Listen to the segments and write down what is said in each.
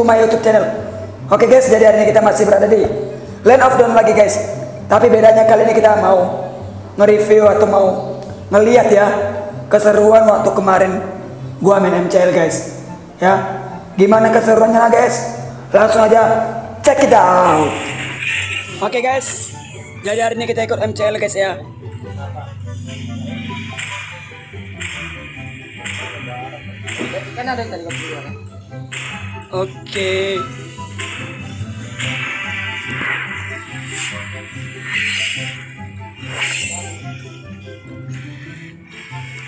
to my YouTube channel. Oke guys, jadi hari ini kita masih berada di Land of Dawn lagi guys. Tapi bedanya kali ini kita mau nge-review atau mau ngeliat ya keseruan waktu kemarin gua main MCL guys. Ya, gimana keseruannya guys? Langsung aja check it out. Oke guys, jadi hari ini kita ikut MCL guys ya. Kan ada yang tadi Oke.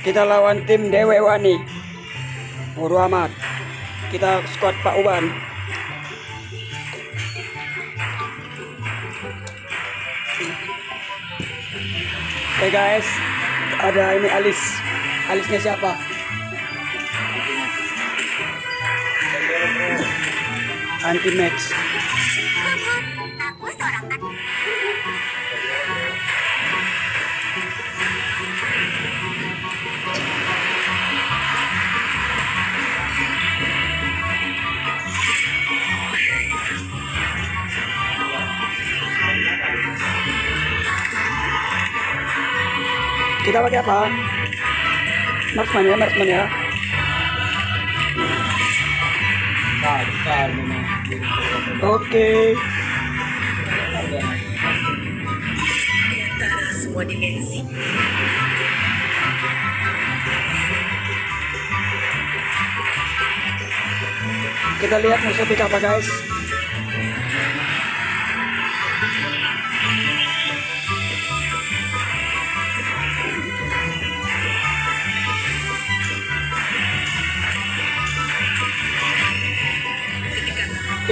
Kita lawan tim Dewe Wani. Bodo amat. Kita squad Pak Uban. Oke guys, ada ini Alis. Alisnya siapa? Anti match. Aku seorang anak. Kita pakai apa? Marksman ya, marksman ya. Oke. Semua dimensi. Kita lihat musuh pick apa guys.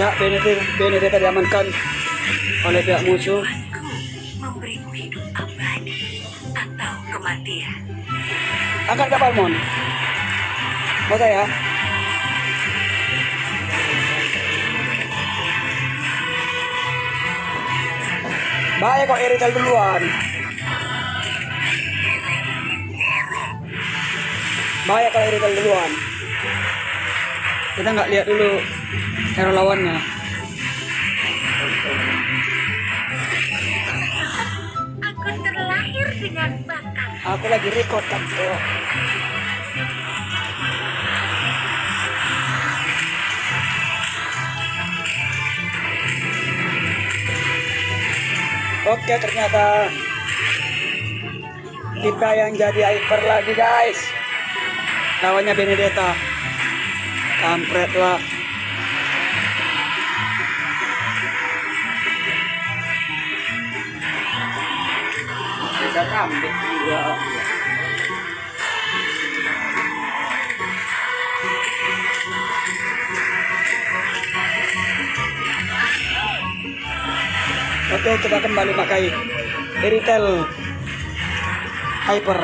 Ya, Benedetta, Benedetta diamankan oleh pihak musuh. Aku memberimu hidup abadi atau kematian. Angkat kapal Mon. Mau saya? Bahaya kok Eritel duluan. Bahaya kalau Eritel duluan. Kita nggak lihat dulu hero lawannya. Aku terlahir dengan bakat. Aku lagi record kan. bro. Oke ternyata kita yang jadi hyper lagi guys. Lawannya Benedetta. Kampret lah. Kambing juga. Oke kita kembali pakai Eritel Hyper.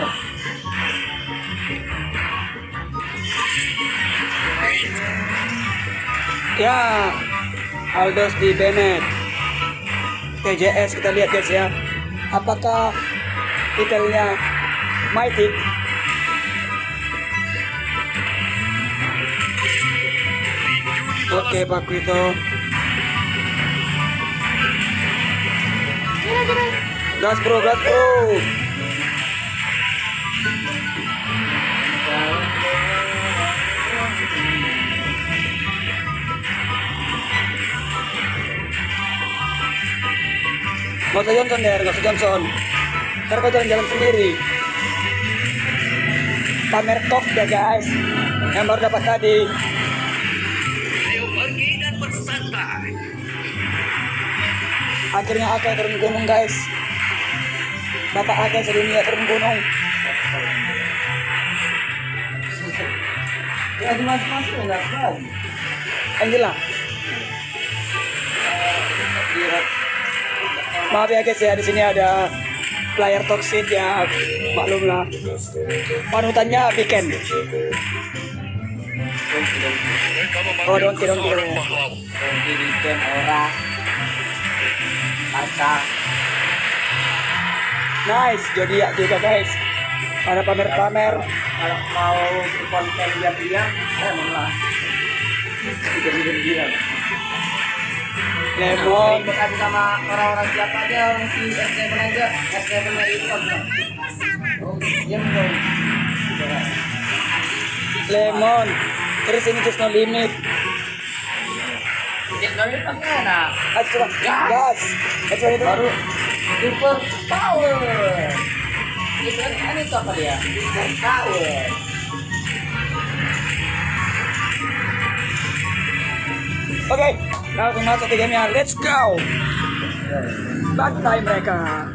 Ya, Aldos di Bennett. TJS kita lihat guys ya. Apakah titelnya Mythic? Oke Pak Kwito. Gas bro, gas bro. Gak usah Johnson der, gak usah Johnson. Ntar kau jalan-jalan sendiri. Pamer top ya guys. Yang baru dapat tadi. Ayo pergi dan bersantai. Akhirnya Ake turun gunung guys. Bapak Ake sedunia turun gunung. Ya dimas-mas enggak lagi. Angela. Maaf ya guys ya di sini ada player toxic ya maklum lah. Panutannya weekend. Oh, dongki. pahlawan. Nanti weekend orang pasang Nice, zodiak juga guys. Ada pamer-pamer. kalau mau konten diam-diam eh malah Lemon. Bukan sama orang-orang siapa aja orang si S7 aja S7 nya itu apa? Oh, diam dong. Lemon. Terus ini just no limit. Mana? Gas. Gas. Gas. Baru super power. Itu kan itu apa dia? Super power. Oke, langsung masuk ke gamenya. Let's go. Bantai mereka.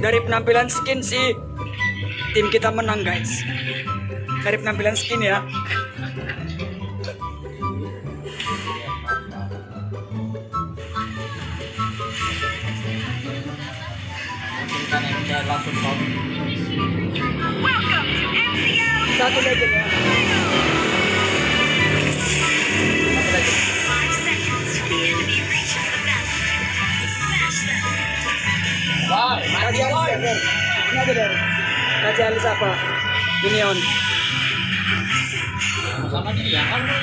Dari penampilan skin sih, tim kita menang guys. Dari penampilan skin ya. Kan langsung Satu legend ya. Wow. Ini aja? Minion. Sama dia kan dah.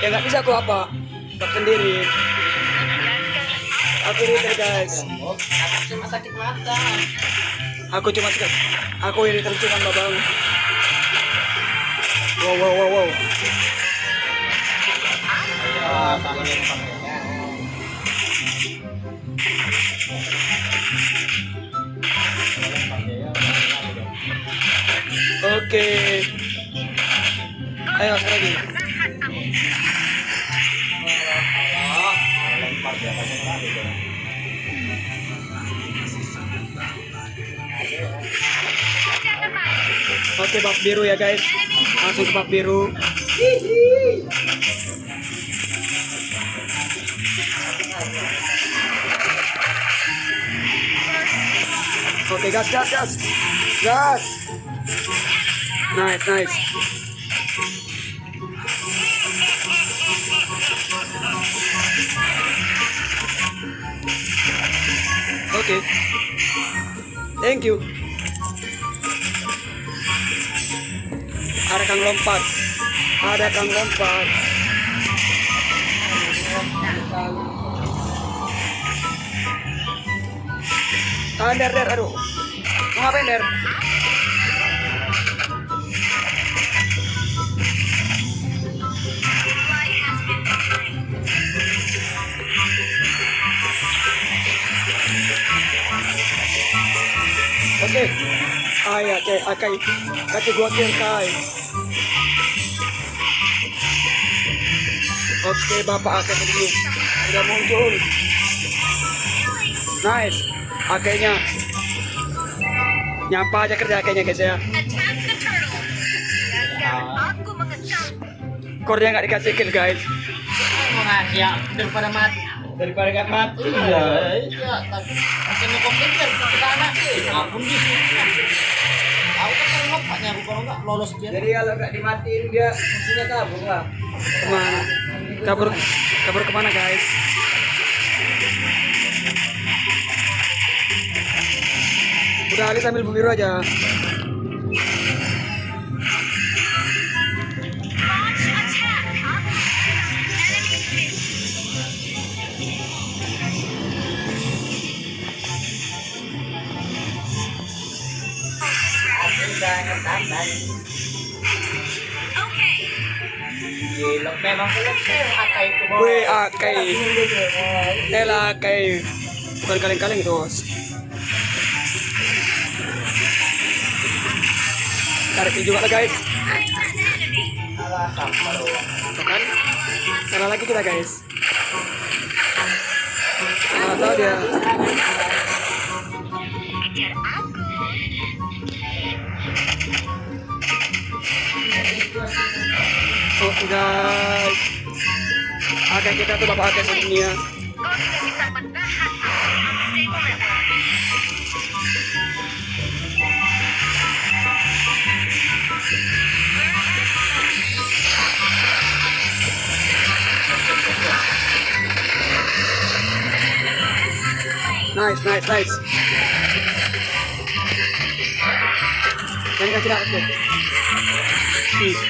Ya nggak bisa aku apa? Stop sendiri. Aku editor guys. Aku cuma sakit mata. Aku cuma sekali. Aku editor cuma babang. Wow wow wow wow. Ah, sama yang pakai. Oke. Ayo sekali lagi. Oke bab biru ya guys. Langsung ke bab biru. Oke gas gas gas. Gas. Nice nice. Oke. Thank you. Ada kang lompat. Ada kang lompat. Tahan der der aduh. Mau ngapain der? Oke. Ay, oke, oke. Kasih gua kill kai. Oke, Bapak Ake begini. Sudah muncul. Nice. Akenya. Nyapa aja kerja akenya guys ya. Mengecam. Core nggak dikasih kill guys. Mau ngasih ya daripada mati. Daripada nggak mati. Iya, iya, tapi masih ngekomplain ke sana. Ampun di sini. Aku kan kalau aku kalau nggak lolos dia. Jadi kalau nggak dimatiin dia musuhnya kabur lah. ke mana? Kabur kabur ke mana guys? Udah Ali sambil biru aja. Launch attack. Gila, memang akai itu. Boy. Wih, akai. Ela akai. Bukan kaleng-kaleng itu. Tarik juga lah guys. Kan? Salah lagi kita guys. Nggak tahu dia. Oh guys. Akai kita tuh bapak. Unstable network. Nice, nice, nice. Jangan dapat guys. Hmm.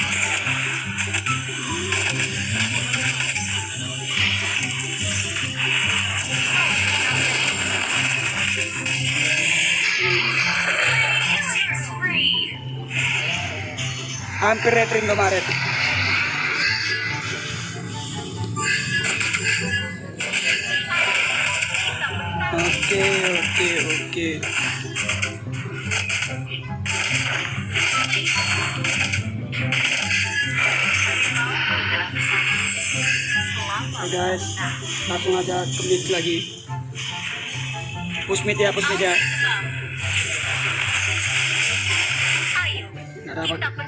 Hampir retrim kemarin. Oke, oke, oke. Oke guys, langsung aja ke mid lagi. Push mid ya, push mid ya. Nggak dapat.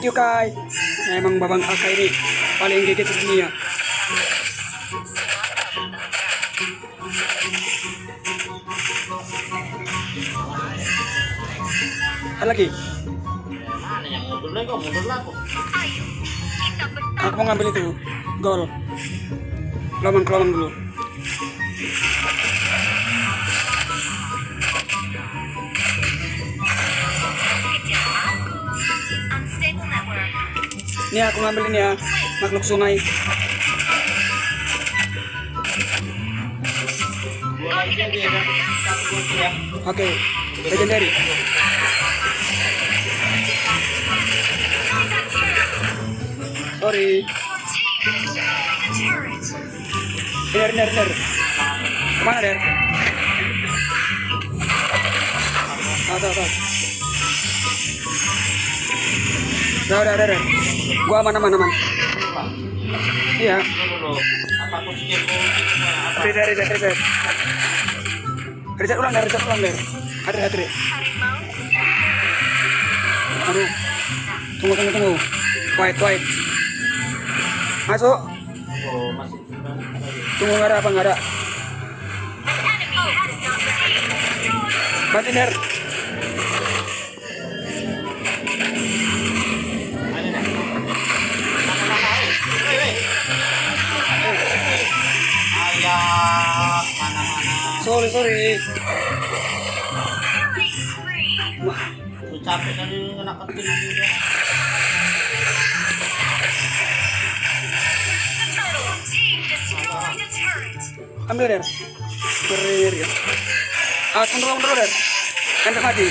Thank you Kai. Emang babang kakak ini paling gigit sedunia. Ada lagi? Aku mau ngambil itu. Gol. Kelomang kelomang dulu. Ini aku ngambil ini ya. Makhluk sungai. Oke. Legendary. Sorry. Der, der, der. Ke mana der? Atas, atas. Udah, udah, udah, udah. Gua aman, aman, aman. Iya. Reset, reset, reset. Reset ulang, der, reset ulang. Ada, ada. Harimau Aduh. Tunggu, tunggu, tunggu. Wait, wait. Masuk. Tunggu, nggak ada apa, nggak ada. enemy Sorry, sorry. Wah, capek kali anak kecil juga. Ambil, der. Beri, ya. Ah, mundur, mundur, der. Enter mati.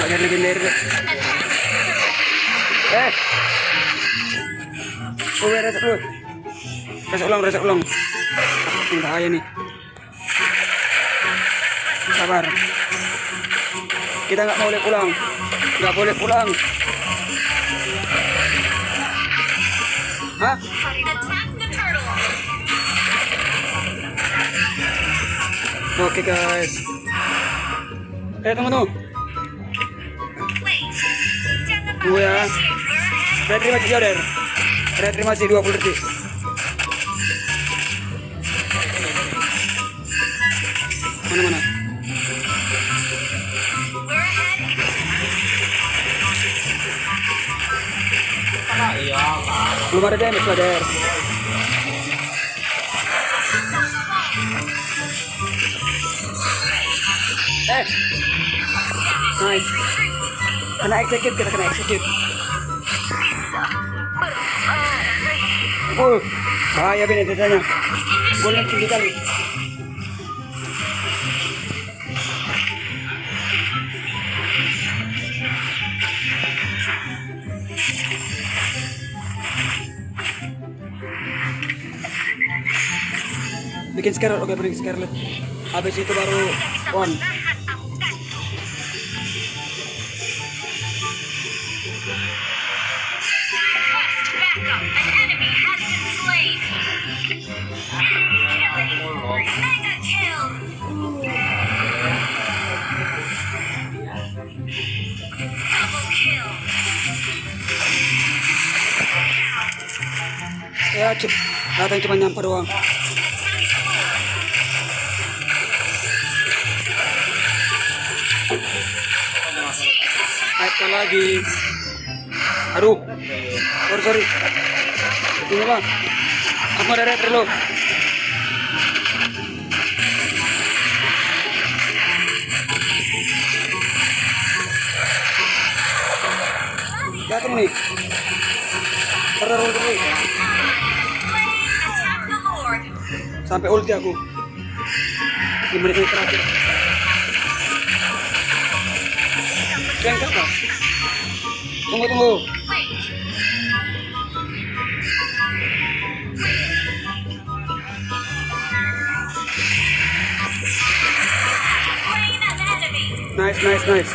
The turret. Eh. Oh, reset dulu. Reset ulang, reset ulang. Ini bahaya nih. Sabar. Kita nggak boleh pulang. Nggak boleh pulang. Hah? Oke guys. Eh tunggu tunggu. Tunggu ya. initiate. We're ahead. Battery masih jauh der. Battery masih 20 detik. Mana mana? We're ahead. Pak. Belum ada damage lah der. Eh. Nice. Kena execute kita kena execute. Oh, bahaya benedetanya. Golnya tinggi kali. Bikin Scarlet, oke bikin Scarlet. Habis itu baru kill! Ya, cep. Datang cuma nyamper doang. Naikkan lagi. Aduh. Sorry, sorry. Ini bang. Aku ada red dulu. Datang nih. Terus terus sampai ulti aku di menit terakhir Bengkel kah? Tunggu tunggu. Wait! Slain an enemy! Nice nice nice.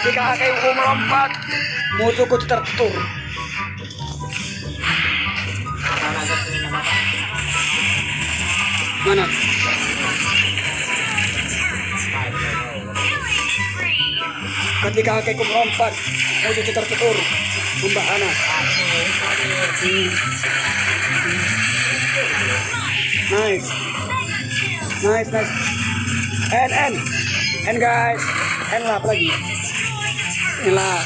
Ketika aku melompat, musuhku tertutur. Mana! Ketika aku melompat, musuhku tertutur. Membahana. Hmm. Nice. Nice, nice. And, and. And guys. And lap lagi. Lap.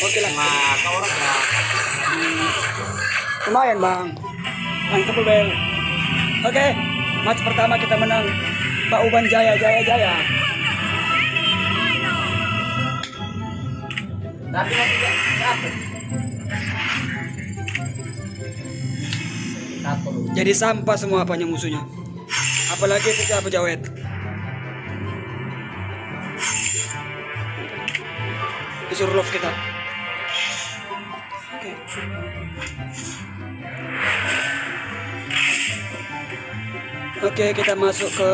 Oke lah. Nah, orang ya. Lumayan bang. Mantap bel. Oke. Match pertama kita menang. Pak Uban Jaya, Jaya, Jaya. Tapi nanti. Jadi sampah semua apanya musuhnya. Apalagi itu siapa Jawet. Love kita. Oke. Oke, kita masuk ke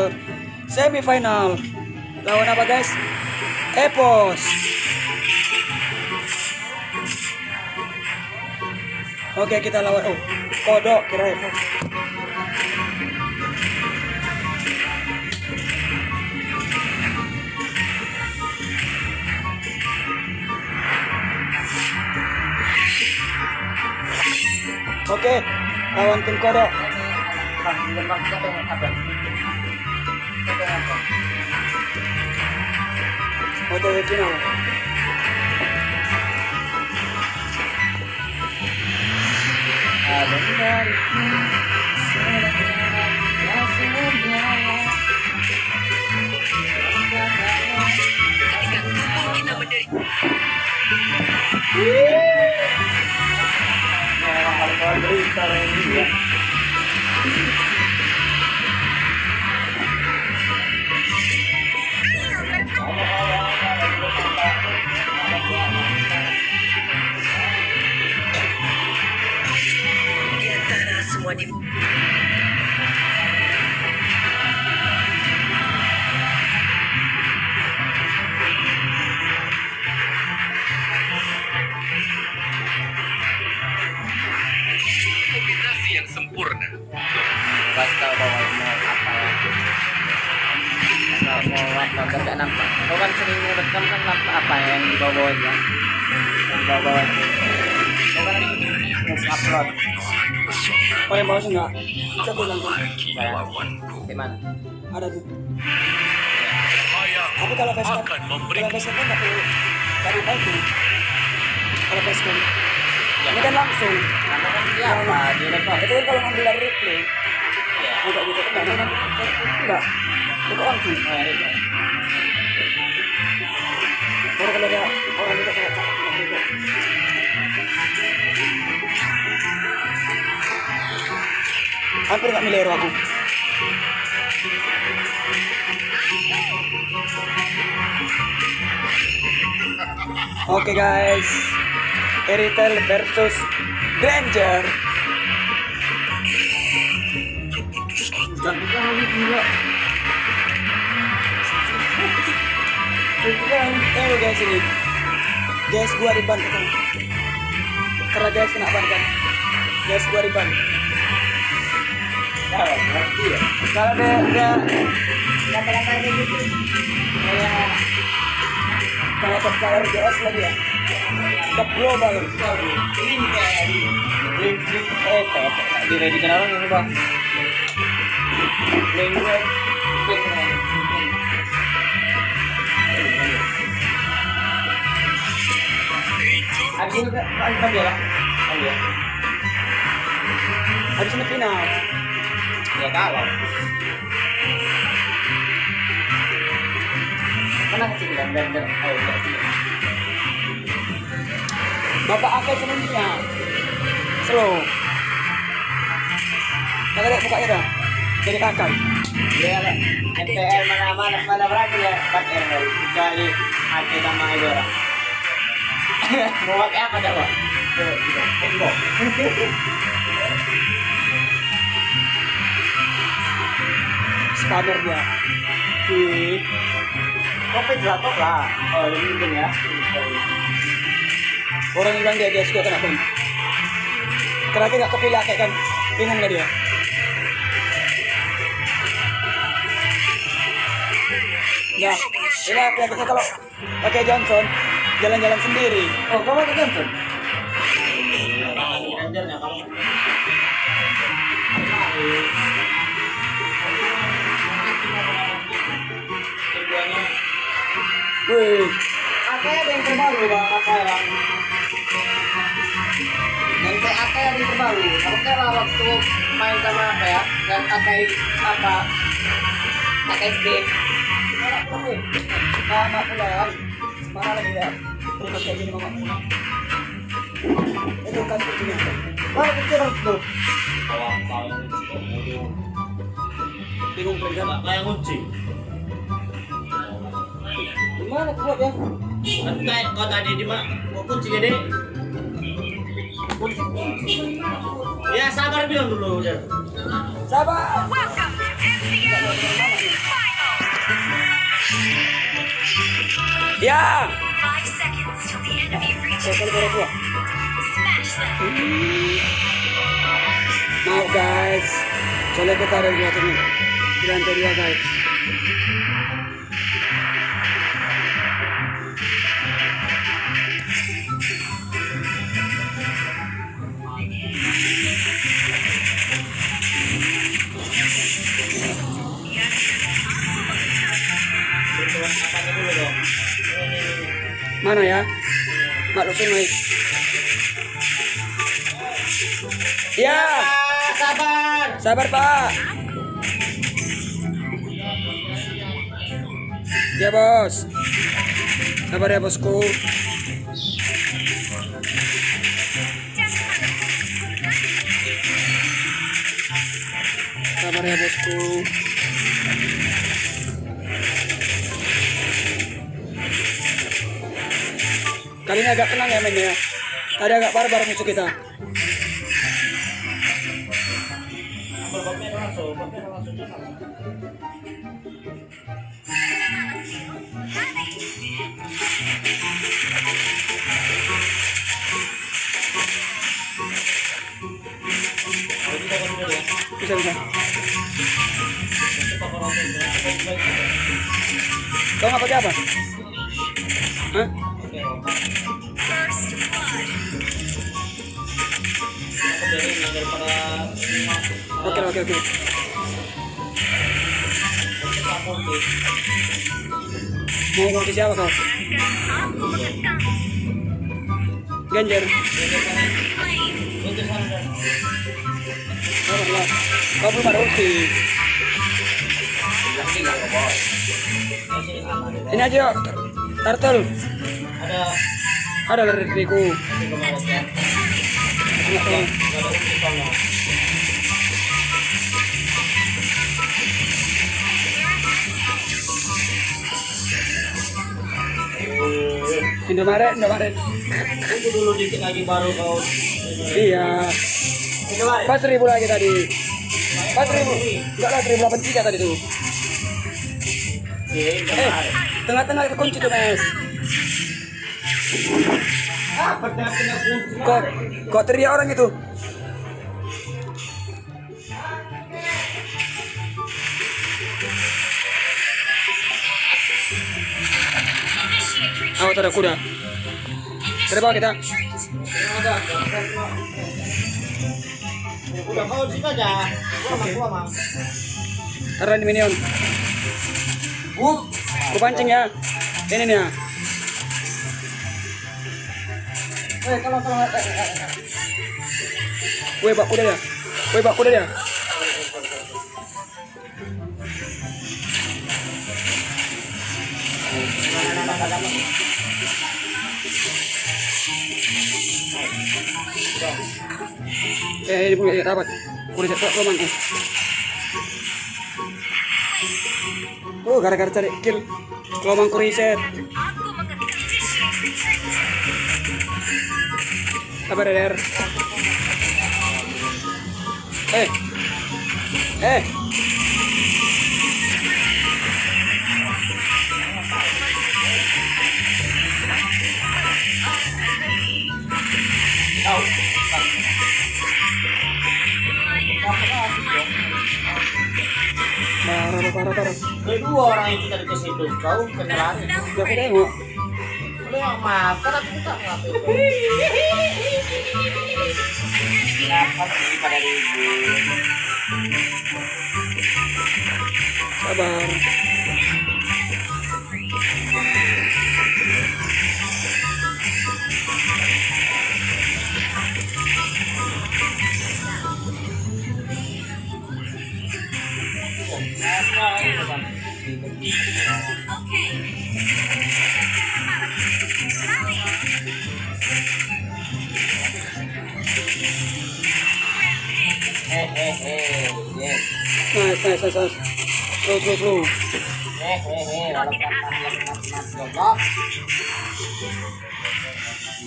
semifinal. Lawan apa, guys? Epos. Oke, kita lawan oh, Kodok kira Epos. Apa? Siapa yang apa? OTW final. Ada dari antara semua di Oh yang bawah enggak? Bisa tuh. di mana? Ada tuh. Tapi kalau facecam, kalau facecam nggak perlu cari itu. Kalau facecam, ini kan langsung. Karena kan dia apa? Itu kan kalau ngambil dari replay, Iya. agak gitu kan enggak. Enggak. Itu langsung. Oh, ya. Baru kalau ada Hampir nggak milih aku. Oke guys, Eritel versus Granger. Tahu guys ini. Guys gua di ban kan. Karena guys kena ban kan. Guys gua di Kalau dia dia Kata-kata kayak gitu. Kayak kayak GS lagi ya. Top global. ini kayak di di eh kayak di ready kenapa ini bang? Link gue. Abis ini kan dia lah. Habis ini final. Ya kalau. Mana sih dan dan dan oh ya. Bapak aku sebelumnya. Slow. Kakak lihat mukanya dah. Jadi kakak. Dia lah. MPL mana mana mana berarti ya? RL kecuali Ake sama Edora. Mau pakai apa dah pak? Dia. Wih. Kopi jatuh lah. Oh ini mungkin ya. Orang bilang dia kena ban. Kenapa nggak kepilih kayak kan? Bingung nggak dia? Ya, ini penyakitnya kalau pakai Johnson jalan-jalan sendiri. Oh kamu pakai Johnson? Terbaru? Aku waktu main sama apa ya? Yang pakai apa? Pakai SD. sama pulang. Mana lagi ya? Terus kayak gini mama pulang. Wah. Bingung kan? Kayak kunci. Gimana kuat ya? Kan kayak kau tadi di mana? Kau kunci jadi. Ya sabar bilang dulu udah. Sabar. Ya. Five seconds till the enemy reaches Saya kalau gua. Smash Mana ya? Mak langsung naik. Ya, sabar. sabar Pak. Ya bos. Sabar ya bosku. Sabar ya bosku. Kali ini agak tenang ya mainnya. Tadi agak barbar musuh kita. Bisa bisa. Kau nggak pakai apa? Hah? Oke oke oke. Mau siapa kau? Ganjar. Kau belum ada. Ini aja yuk. Turtle. Ada Ada dari diriku. kemarin ya. Indomaret, Indomaret. Itu dulu dikit lagi baru kau. Iya. Pas seribu lagi tadi. Pas seribu. Enggak lah seribu delapan tiga tadi tuh. Eh, tengah-tengah itu kunci tuh mes. Kok, kok teriak orang itu? Ada kuda. Bawah kita. Udah kau aja. Gua gua. Taruh di minion. Wup. Ku pancing ya. Ini nih ya. Eh, kalau kalau. Woi, bak kuda dia. Woi, bak kuda dia. Nah, nah, nah. Eh, ini punya rapat. Kuda cepat roman. Oh, gara-gara cari kill. Kelomang ku reset. Aku mengetik initiate retreat. Sabar, Der. Eh. Eh. Parah, parah, parah. Eh, dua orang yang kita di situ. Kau kena lari. Gak aku tengok. Lu yang makan atau kita ngapain? Kenapa sih pada ribut? Sabar. Nice, nice, nice, nice. Slow, slow, slow. Hehehe, lalu kata yang mas goblok.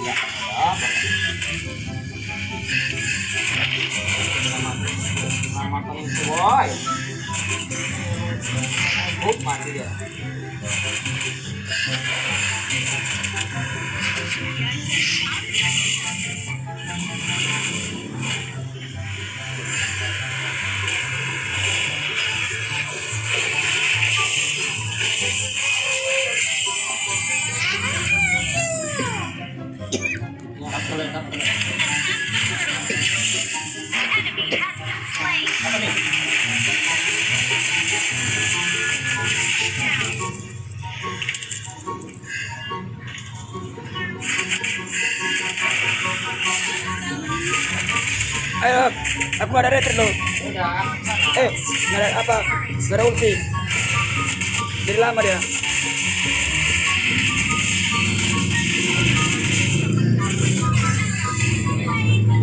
Iya, goblok. Mama paling boy. Mati dia. Ya, Ayo, aku ada retret sana. Eh, gak ada apa? Gak ada ulti. Jadi lama dia.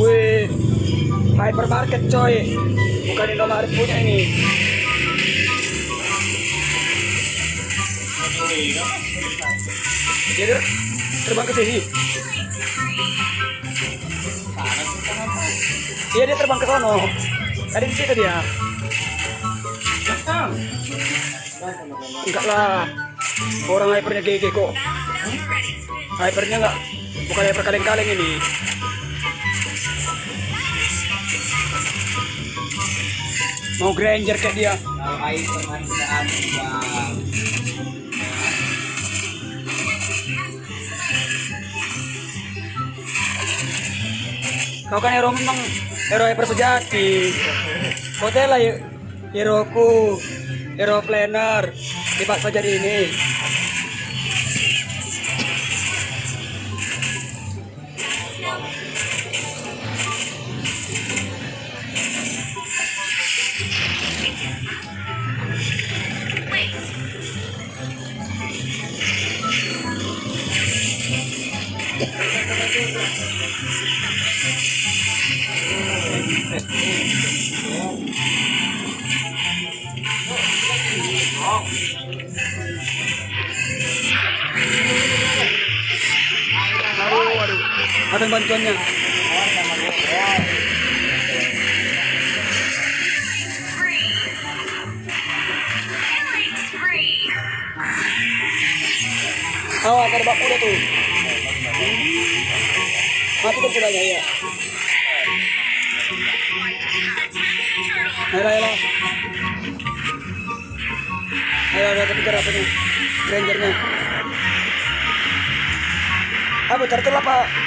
Wih, hypermarket coy. Bukan Indomaret punya ini. Jadi terbang ke sini. Iya dia terbang ke sono. Tadi di situ dia. Enggak lah. Orang hypernya GG kok. Hypernya enggak bukan hyper kaleng-kaleng ini. Mau Granger kayak dia. Kalau. Kau kan hero memang hero hyper sejati. Kau teh lah ya- heroku, hero planner. Dipaksa jadi ini. Ada bantuannya. Awas ada bak kuda tuh. Mati kan kudanya ya. Ayo, ayo, ayo. Ayo, kejar apa nih? Rangernya. Apa turtle apa?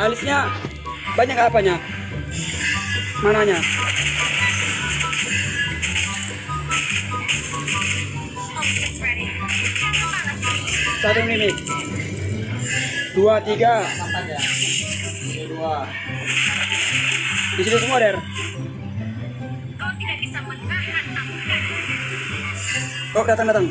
Alisnya banyak apanya? Mananya? Satu menit. Dua, tiga. Di sini semua, Der. Oh, Kok datang-datang?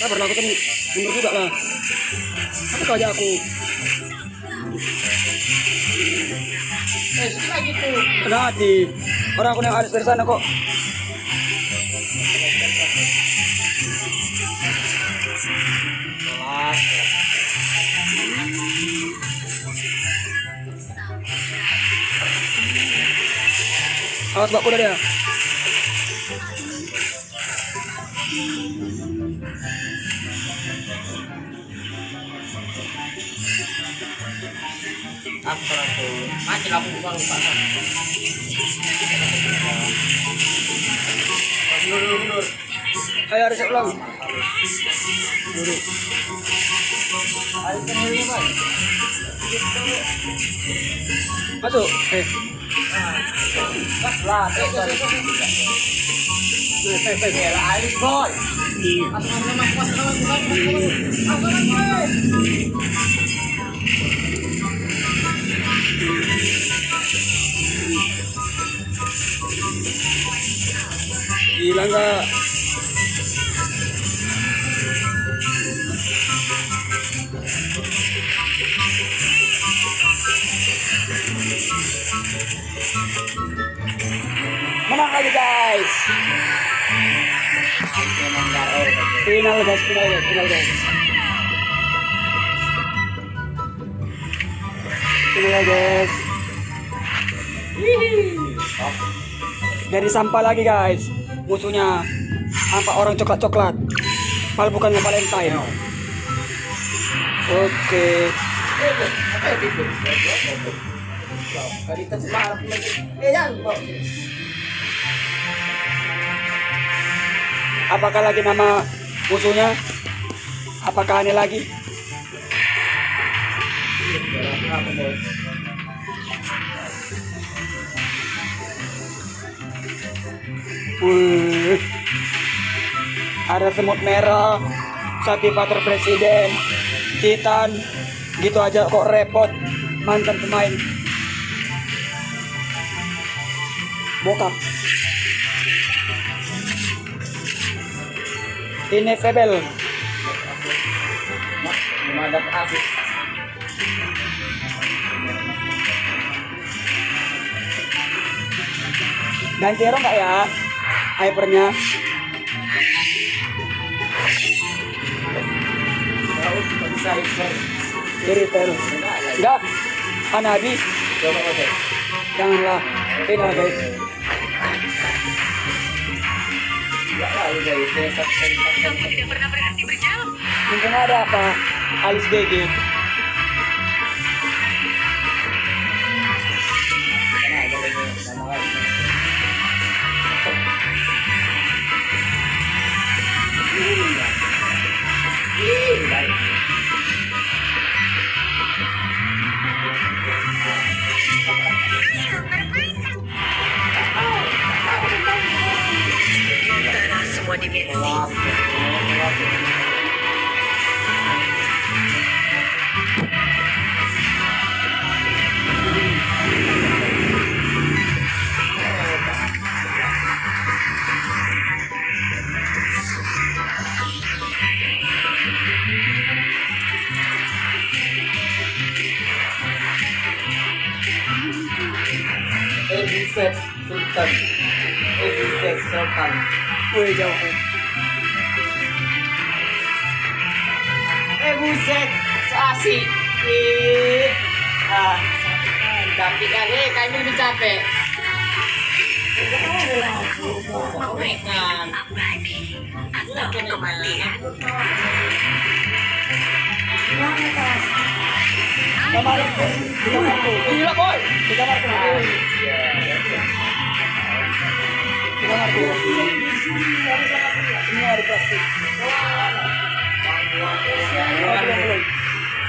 Sabar lah aku kan mundur juga lah. Apa kau ajak aku? Eh, lagi tuh. Ada hati. Orang aku yang alis dari sana kok. Awas bak kudanya. Aku aku Ayo resep ulang. Ayo Masuk. Eh. Hilang gak? menang lagi guys final guys final guys final guys final guys dari sampah lagi guys musuhnya apa orang coklat coklat pal bukannya Valentine oke okay. Oke mahal lagi. Eh, jangan. Apakah lagi nama musuhnya? Apakah aneh lagi? Wih. Ada semut merah, sapi pater presiden, titan, gitu aja kok repot mantan pemain. Bokap. ini sebel dan cero nggak ya hypernya? Terus, Enggak. Anadi. Janganlah. Ini guys. Mungkin ada apa? Alis GG. Emergency. Kelas, kelas, kelas. Eh buset, Sultan. Eh buset, Sultan. Wih jauh. Eh buset, asik. Eh, ah, capek kali, eh, kami lebih capek. Kan. Atau kematian. Kamar di kamarku. Gila boy. Di kamarku. Di kamarku. Plastik.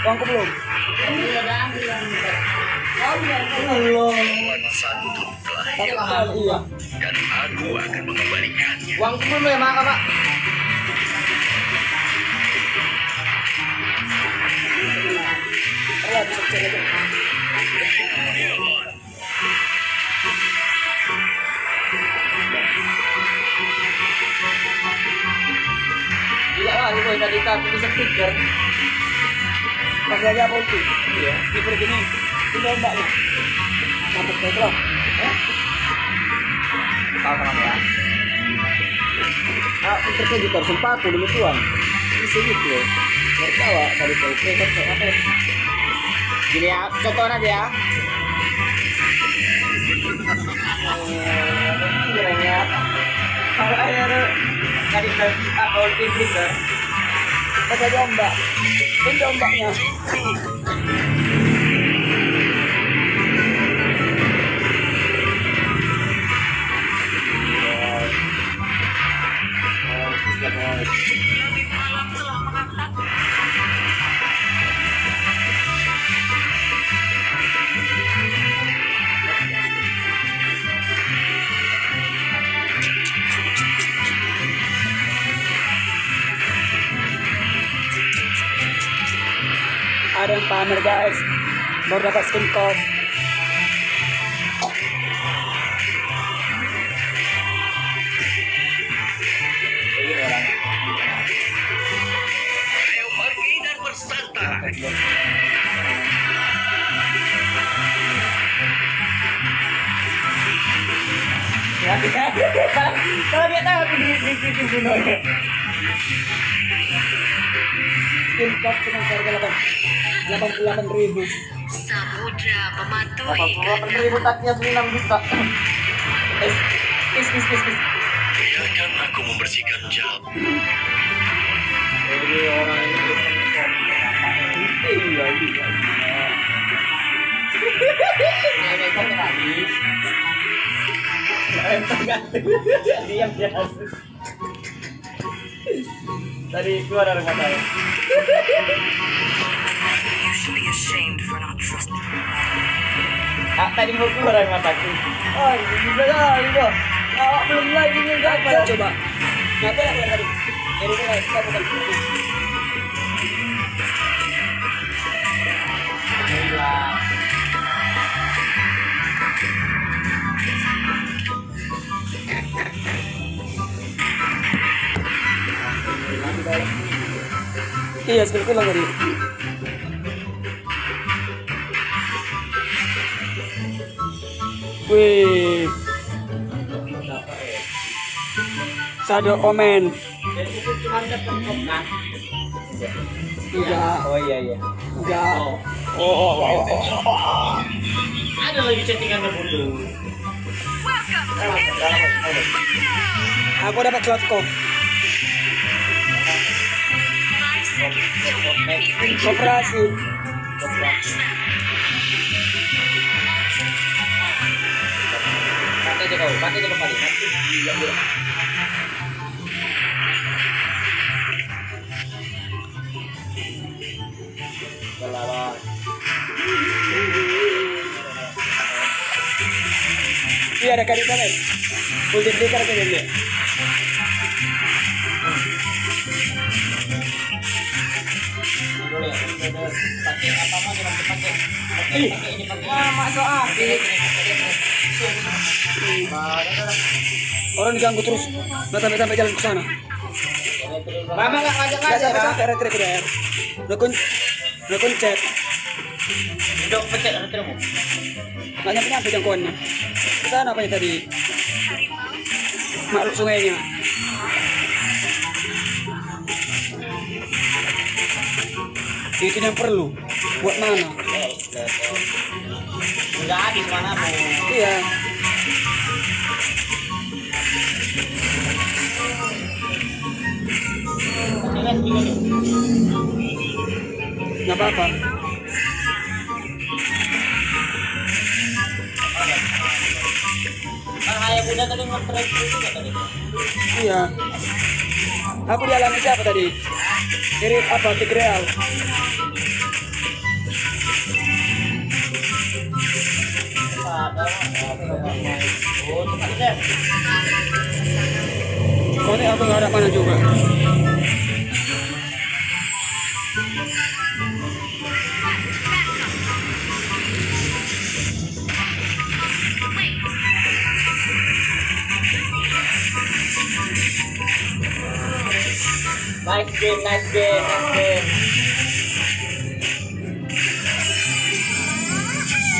Uangku belum. Belum. Belum. Iya. ya, Mak, Pak. Iya bisa cek boy. Tadi aku bisa stiker. Apa ulti? Iya. Di kayak loh. Tahu kenapa ya? Ah, terkejutan, sumpah aku dulu tuan. Bisa gitu ya. Tertawa tadi kau itu apa? Gini ya, contoh aja ya. Kiranya kalau air tadi tadi apa ulti stiker? Masih aja ombak. Ini ombaknya. Ada yang pamer guys. Baru dapat skin. Ya, kalau dia tahu aku di di situ bunuh ya. Skin cop cuma harga 88 ribu. Samudra Delapan puluh ribu taknya sembilan juta. Eh, kis kis kis kis. Biarkan aku membersihkan. Jadi orang ini iya iya. Diam. Tadi keluar dari mata ashamed for not trusting. Ah, tadi mau keluar dari mataku. Oh, bisa kali kok. Awak belum lagi nih Apa dah coba? Ngapain aku tadi? Dari mana? Kita bukan Iya, skillku lang Wih. Sado Omen. Jadi itu cuma dapat kan? Enggak, Oh iya iya. enggak. Oh, oh, oh, oh, oh. Ada lagi chattingan bodoh. Aku dapat cloud cove. Koperasi. Mati di kabupaten. Iya ada kali banget. Multiplier kan dia. pakai apa pakai ini pakai ah masuk ah Orang diganggu terus. Nggak sampai sampai jalan ke sana. mama nggak ngajak Nggak ngajak sampai sampai retret der. Udah kun, udah kuncet. duduk pencet retremu Nggak nyampe nyampe jangkauannya. Ke sana apa ya tadi? Makhluk sungainya. Itu yang perlu. Buat mana? nggak habis mana mau Iya. Jangan gini. Nggak apa-apa. Kan ayah bunda tadi nge-track juga tadi. Iya. Aku dialami siapa tadi? Irit apa? Tik real. Ada. Oh. Soalnya aku nggak ada mana juga. Nice game, nice game, nice game.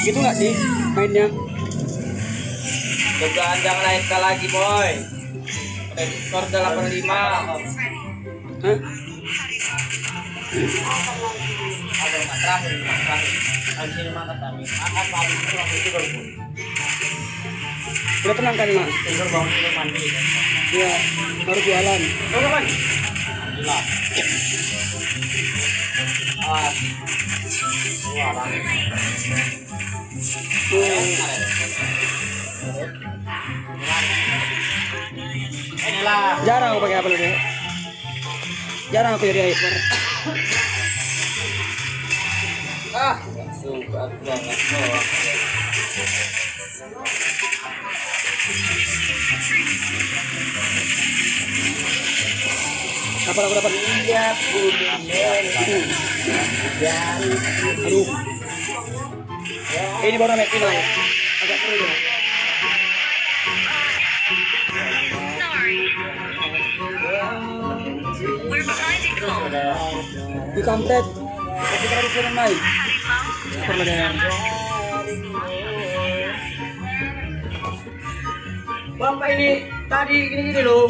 Gitu nggak sih mainnya? Coba andang lain kali lagi, boy. Udah skor 85. Hah? Ada yang terakhir, terakhir. Habis ini makan kami. Makan habis itu langsung tidur. Bu. Udah tenang kan mas? Tidur bangun tidur mandi. Iya. Harus jualan. Tunggu Awas. Tuh. Jarang aku pakai apa deh. Jarang aku jadi. Ah, banget. Apa aku dapat? Iya, bumi Hmm. dari Aduh. Ini baru naik final. Agak seru ya. Di kampret. Tapi kita harus main. Super leher. Bapak ini tadi gini-gini loh.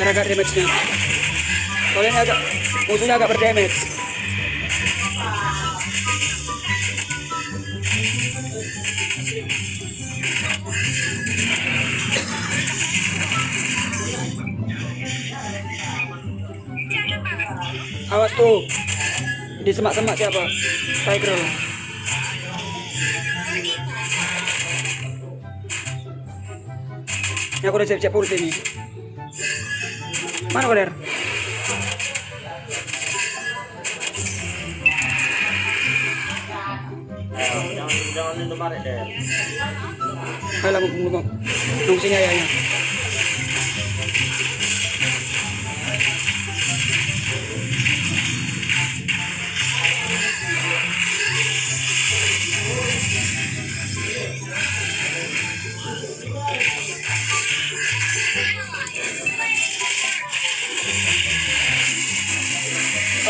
Biar agak damage-nya. Soalnya ini agak, musuhnya agak berdamage. Awas tuh. Di semak-semak siapa? Tiger. Ini aku udah siap-siap ulti nih. Mana Koder? Jangan jangan minum marek deh. Ayo lah mumpung mumpung.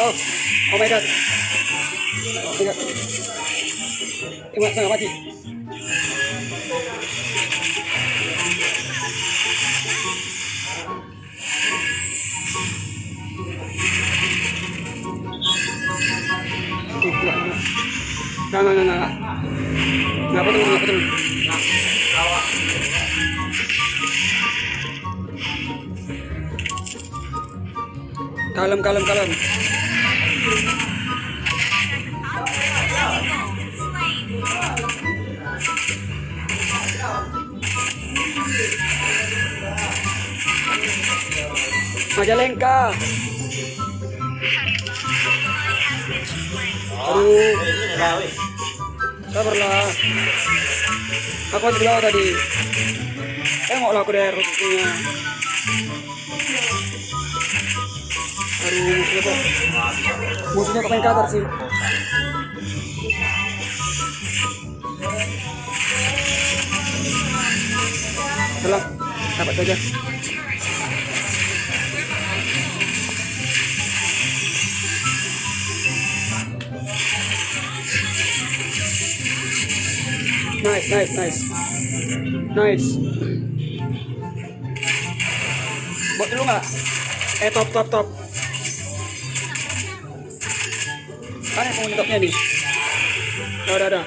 Oh, oh my god. Oh my god. Iwan setengah mati. Tuh, enggak, enggak. Enggak, enggak, enggak, enggak. Enggak betul, enggak betul. Kalem, kalem, kalem. Majalengka. Aduh, sabarlah. Aku di bawah tadi. Tengoklah aku dari rutuknya. Aduh, musuhnya kok. Musuhnya kok main sih. Udah dapat saja. Nice, nice, nice. Nice. Buat dulu nggak? Eh, top, top, top. Kan yang topnya nih. Udah, udah, udah.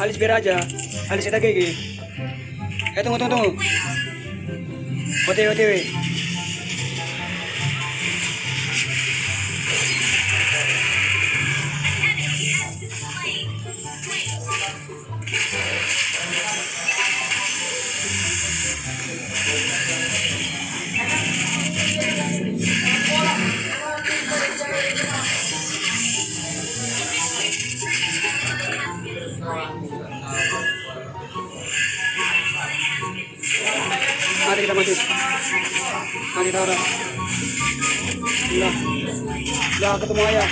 Alis biar aja. Alis kita gigi. Eh, tunggu, tunggu, tunggu. OTW, OTW. Kita. Udah. Udah ketemu ayah.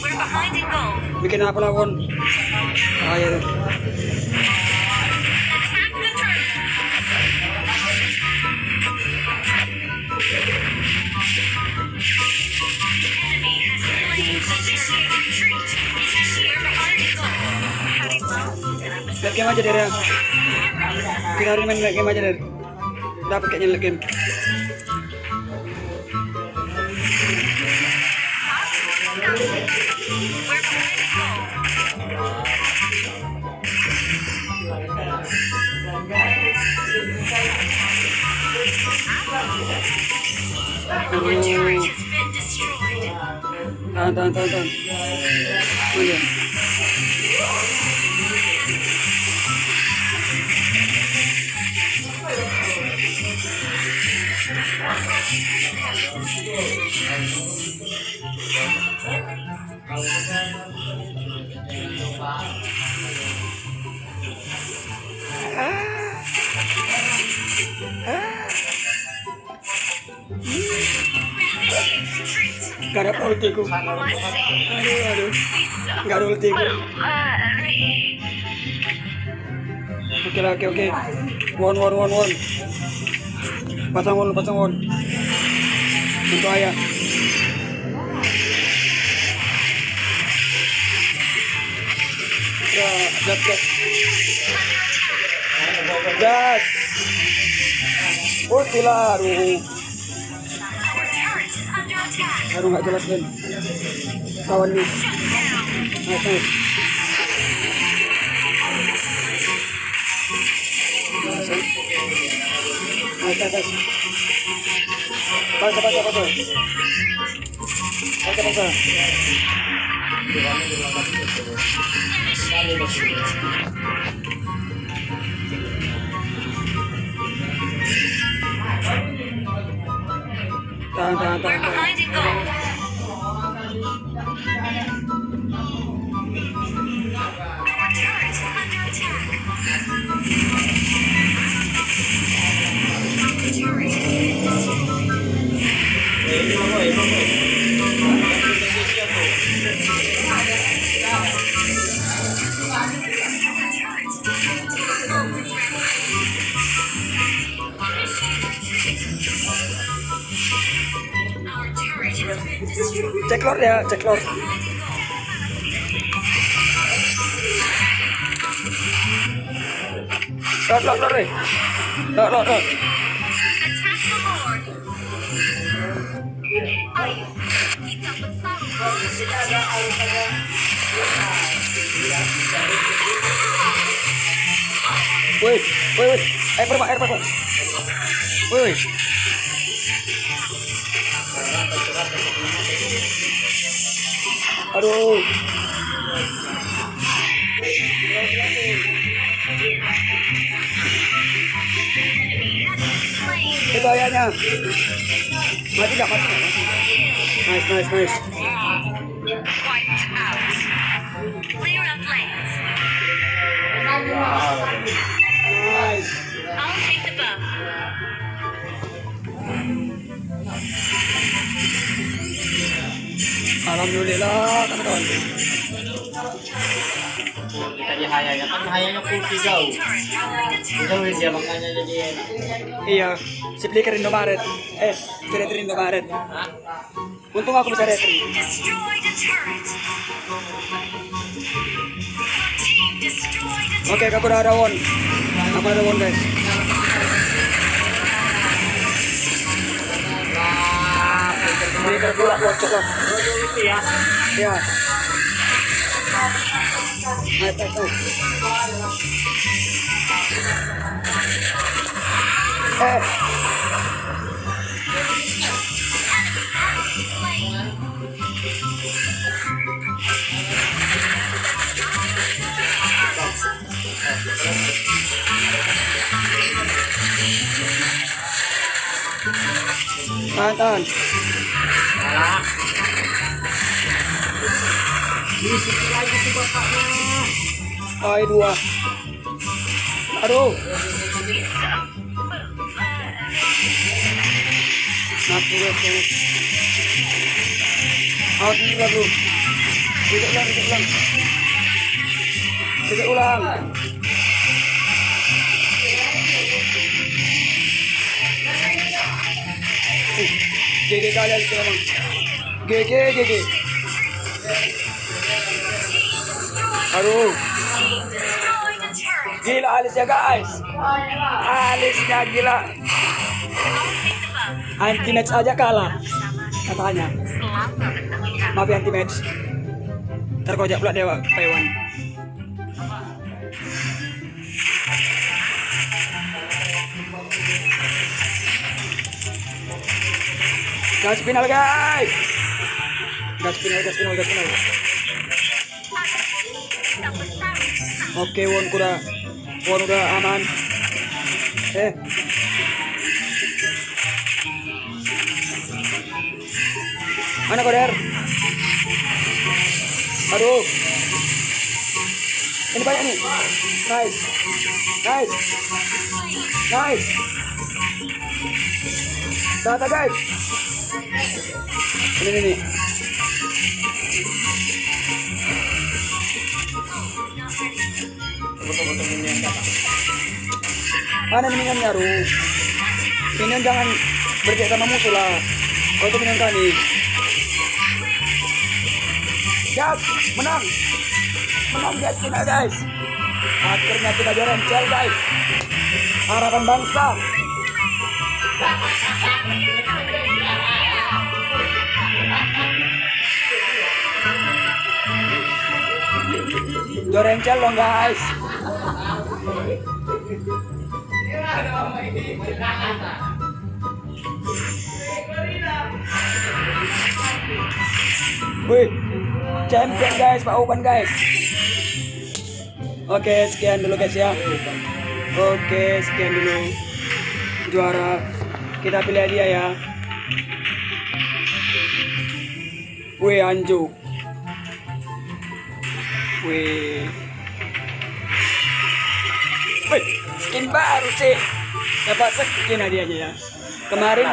We're behind in goal. Bikin apa lawan? Ayah tuh. Lihat game aja dari yang. Kita hari main lihat game aja dari. Dapat kayaknya lihat game. Tahan, tahan, tahan, tahan. Aja. Gak ada ultiku. Aduh, aduh. Gak ada ultiku. Oke lah, oke, oke. One, one, one, one. Pasang one, pasang one. Untuk ayah. Udah, gas, gas. Gas. Ulti lah, aduh. Aduh, jelas kan. Kawan nih. Nice, nice. Nice, nice, nice. Pasang, pasang, pasang. Pasang, pasang. Initiate retreat. Tahan, tahan, We're tahan, tahan. Lor ya, cek lor. Lor, lor, lor, eh. Lor, lor, Kita. Woi, woi, woi. Air pak, air. Woi, woi. Aduh. Mati. Nice, nice, nice. Nice. Alhamdulillah, kawan-kawan. Kita dihayanya kan hayanya kulti jauh. Jauhin dia makanya jadi enak. Iya, si Flicker Indomaret. Eh, si Retri Indomaret. Untung aku bisa retri. Oke, aku udah ada won. Aku ada won, guys. Flicker pula kocok lah. Itu ya. Tahan, tahan. Lagi. Ay, dua. Aduh. Guys, guys. Out. Tidak ulang, tidak ulang. Tidak ulang. GG kalian sekarang. GG, GG. Aduh. Gila alisnya guys. Alisnya gila. Anti match aja kalah katanya. Maaf ya anti match. Ntar kau pula dewa Taiwan. Gas final guys. Gas final, gas final, gas final. Oke, won udah, won udah aman. Eh, Mana koder? Aduh. Ini banyak nih. Nice. Nice. Nice. Data guys. Ini nih. Betul-betul. Mana minionnya, Ru? Minion jangan berdekat sama musuh lah. Kau tuh minion kami. Gas, menang. Menang guys, kita guys. Akhirnya kita juara MCL guys. Harapan bangsa. MCL dong guys. Wih, champion guys, Pak Upan guys. Oke, sekian dulu guys ya. Oke, sekian dulu juara. Kita pilih dia ya. Wih, Anju. Wih. Wih, skin baru sih. Dapat skin aja aja ya. Kemarin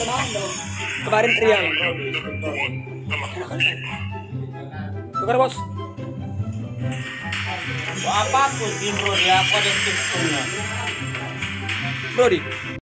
kemarin dong. Kemarin trial. Tukar bos. Apa pun tim bro dia, aku ada tim timnya. Brody.